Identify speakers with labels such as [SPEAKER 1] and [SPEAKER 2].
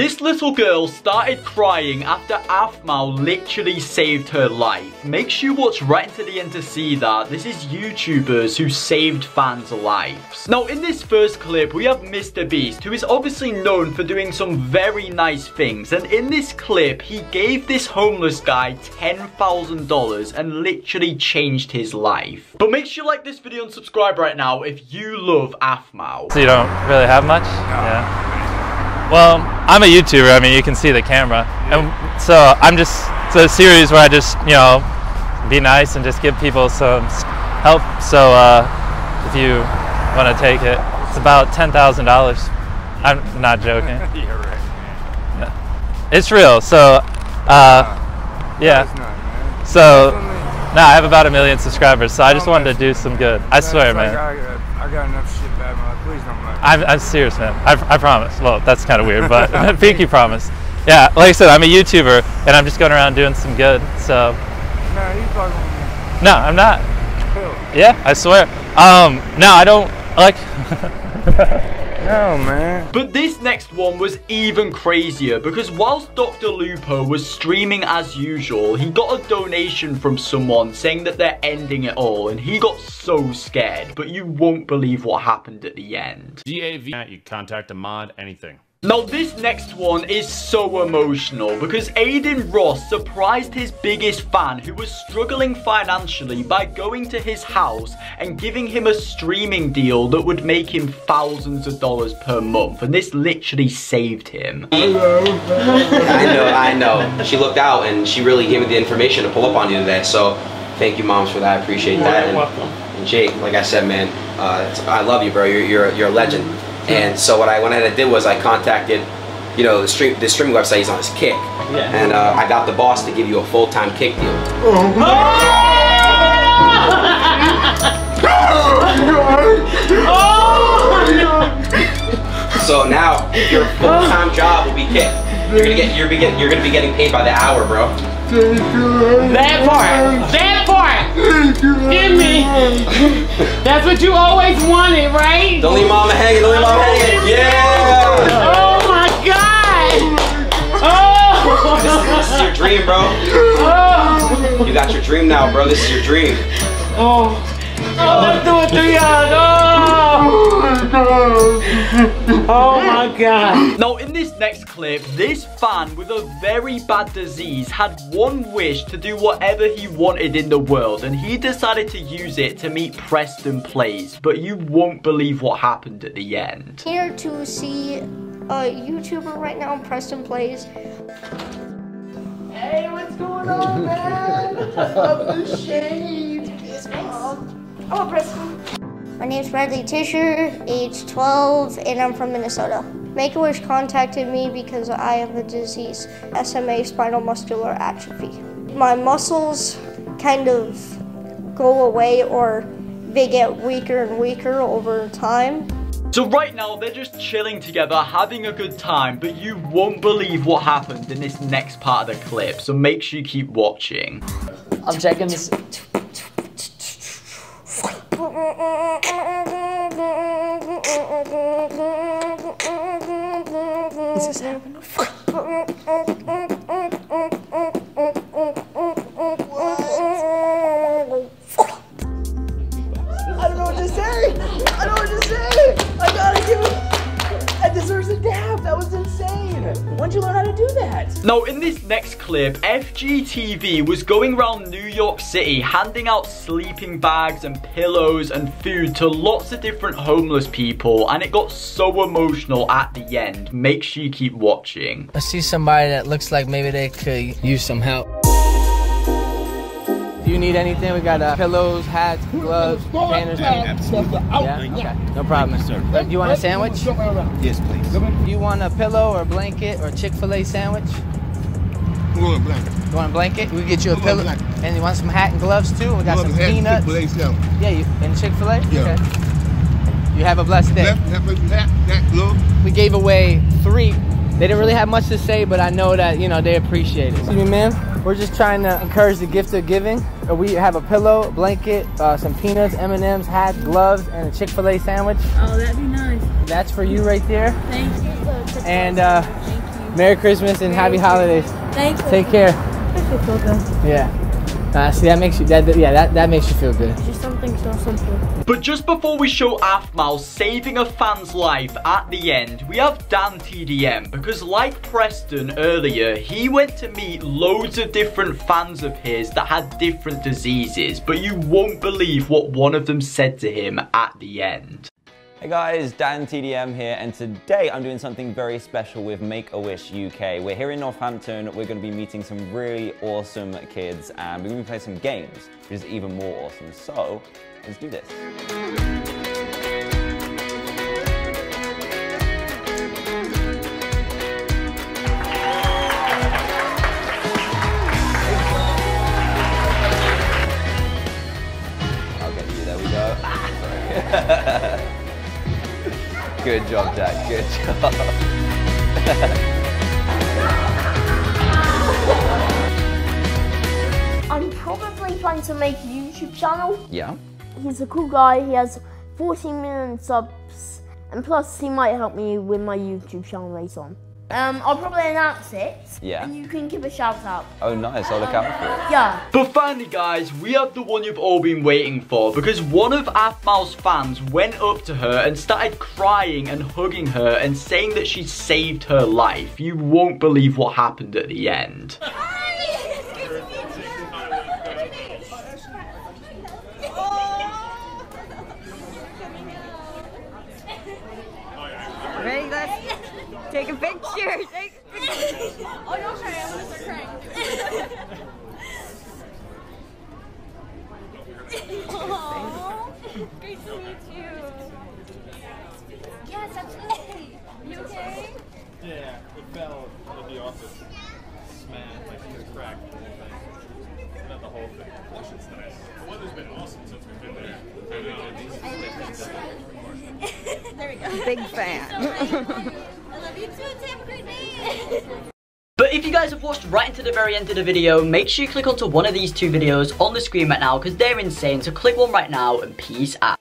[SPEAKER 1] This little girl started crying after Aphmau literally saved her life. Make sure you watch right into the end to see that. This is YouTubers who saved fans' lives. Now, in this first clip, we have Mr. Beast, who is obviously known for doing some very nice things. And in this clip, he gave this homeless guy $10,000 and literally changed his life. But make sure you like this video and subscribe right now if you love Aphmau.
[SPEAKER 2] So you don't really have much? Yeah. Well, I'm a YouTuber. I mean, you can see the camera, and so I'm just it's a series where I just you know be nice and just give people some help. So uh, if you want to take it, it's about ten thousand dollars. I'm not joking.
[SPEAKER 3] Right.
[SPEAKER 2] Yeah. It's real. So uh, yeah.
[SPEAKER 3] It's not.
[SPEAKER 2] So now I have about a million subscribers. So I just wanted to do some good. I swear,
[SPEAKER 3] like,
[SPEAKER 2] man.
[SPEAKER 3] I, got, enough shit bad, man. Please don't mind.
[SPEAKER 2] I'm, I'm serious, man. I, I promise. Well, that's kind of weird, but pinky promise. Yeah, like I said, I'm a YouTuber, and I'm just going around doing some good. So,
[SPEAKER 3] Nah, you fucking with me.
[SPEAKER 2] no, I'm not.
[SPEAKER 3] Chill.
[SPEAKER 2] Yeah, I swear. Um, no, I don't like.
[SPEAKER 3] No, man.
[SPEAKER 1] But this next one was even crazier because whilst Dr. Lupo was streaming as usual, he got a donation from someone saying that they're ending it all and he got so scared, but you won't believe what happened at the end.
[SPEAKER 4] GAV, you contact a mod, anything.
[SPEAKER 1] Now this next one is so emotional because Adin Ross surprised his biggest fan who was struggling financially by going to his house and giving him a streaming deal that would make him thousands of dollars per month and this literally saved him.
[SPEAKER 5] I know, I know. She looked out and she really gave me the information to pull up on you today. So thank you, moms, for that. I appreciate that. And, and Jake, like I said, man, uh, it's- I love you, bro. You're, you're, you're a legend. And so what I went ahead and did was I contacted, you know, the stream, the streaming website. He's on his Kick, and uh, I got the boss to give you a full time Kick deal. Oh. Oh! So now your full time job will be Kick. You're gonna get, you're, be get, you're gonna be getting paid by the hour, bro.
[SPEAKER 6] That part. That part. Give me. That's what you always wanted, right?
[SPEAKER 5] Don't leave mama hanging. Don't leave mama hanging. Yeah.
[SPEAKER 6] Oh my God. Oh.
[SPEAKER 5] This is your dream, bro.
[SPEAKER 6] Oh.
[SPEAKER 5] You got your dream now, bro. This is your dream.
[SPEAKER 6] Oh. Oh, let's do it, three yards. Oh. Oh my God.
[SPEAKER 1] Now in this next clip, this fan with a very bad disease had one wish to do whatever he wanted in the world and he decided to use it to meet Preston Plays, but you won't believe what happened at the end.
[SPEAKER 7] Here to see a YouTuber right now, Preston Plays.
[SPEAKER 6] Hey, what's going on, man? I'm ashamed.
[SPEAKER 7] Oh, Preston. My name's Bradley Tisher, age 12, and I'm from Minnesota. Make-A-Wish contacted me because I have a disease, SMA, spinal muscular atrophy. My muscles kind of go away or they get weaker and weaker over time.
[SPEAKER 1] So right now, they're just chilling together, having a good time, but you won't believe what happened in this next part of the clip, so make sure you keep watching.
[SPEAKER 8] I'm checking this.
[SPEAKER 7] This is this happening?
[SPEAKER 1] Now, in this next clip, FGTeeV was going around New York City handing out sleeping bags and pillows and food to lots of different homeless people, and it got so emotional at the end. Make sure you keep watching.
[SPEAKER 8] I see somebody that looks like maybe they could use some help. If you need anything, we got uh, pillows, hats, gloves, banners. Yeah, okay. No problem. Uh, you want a sandwich?
[SPEAKER 9] Yes, please.
[SPEAKER 8] Do you want a pillow or a blanket or a Chick-fil-A sandwich?
[SPEAKER 9] We're going blanket.
[SPEAKER 8] You want a blanket? We can get you a
[SPEAKER 9] We're
[SPEAKER 8] pillow.
[SPEAKER 9] going blanket.
[SPEAKER 8] And you want some hat and gloves too? We got
[SPEAKER 9] Love
[SPEAKER 8] some
[SPEAKER 9] to
[SPEAKER 8] peanuts.
[SPEAKER 9] Chick-fil-A sandwich.
[SPEAKER 8] Yeah, you and Chick-fil-A?
[SPEAKER 9] Yeah.
[SPEAKER 8] Okay. You have a blessed day. We gave away three. They didn't really have much to say, but I know that, you know, they appreciate it. Excuse me, man. We're just trying to encourage the gift of giving. Uh, We have a pillow, blanket, uh, some peanuts, M&Ms, hats, gloves, and a Chick-fil-A sandwich.
[SPEAKER 10] Oh, that'd be nice.
[SPEAKER 8] That's for you right there.
[SPEAKER 10] Thank you.
[SPEAKER 8] And uh,
[SPEAKER 10] Thank you.
[SPEAKER 8] Merry Christmas and Happy Holidays.
[SPEAKER 10] Thank you.
[SPEAKER 8] Take care.
[SPEAKER 10] Makes me feel good.
[SPEAKER 8] Yeah. Uh, see, that makes you, that, yeah, that, that makes you feel good.
[SPEAKER 10] Just something so simple.
[SPEAKER 1] But just before we show Aphmau saving a fan's life at the end, we have Dan TDM because like Preston earlier, he went to meet loads of different fans of his that had different diseases, but you won't believe what one of them said to him at the end.
[SPEAKER 11] Hey guys, Dan TDM here, and today I'm doing something very special with Make-A-Wish UK. We're here in Northampton, we're going to be meeting some really awesome kids, and we're to be playing some games, which is even more awesome. So, let's do this. Good job, Jack. Good job.
[SPEAKER 10] I'm probably planning to make a YouTube channel.
[SPEAKER 11] yeah.
[SPEAKER 10] He's a cool guy. He has 14 million subs, and plus he might help me with my YouTube channel later on. Um, I'll probably announce it.
[SPEAKER 11] Yeah.
[SPEAKER 10] And you can give a shout out.
[SPEAKER 11] Oh, nice. I'll look out for it.
[SPEAKER 10] Yeah.
[SPEAKER 1] But finally guys, we have the one you've all been waiting for because one of Aphmau's fans went up to her and started crying and hugging her and saying that she saved her life. You won't believe what happened at the end.
[SPEAKER 12] Ready? Let's take a picture. Take a picture.
[SPEAKER 10] oh, don't cry. I'm gonna start crying.
[SPEAKER 12] Great to meet you. Yes, absolutely. You okay?
[SPEAKER 13] Yeah, it fell in the office. Smashed, like it cracked the whole thing. Not the whole thing. That shit's nice. The weather's been awesome since we've been there. I know.
[SPEAKER 12] there we go. Big fan.
[SPEAKER 10] I love you too. Have a great day.
[SPEAKER 14] But if you guys have watched right into the very end of the video, make sure you click onto one of these two videos on the screen right now because they're insane. So click one right now and peace out.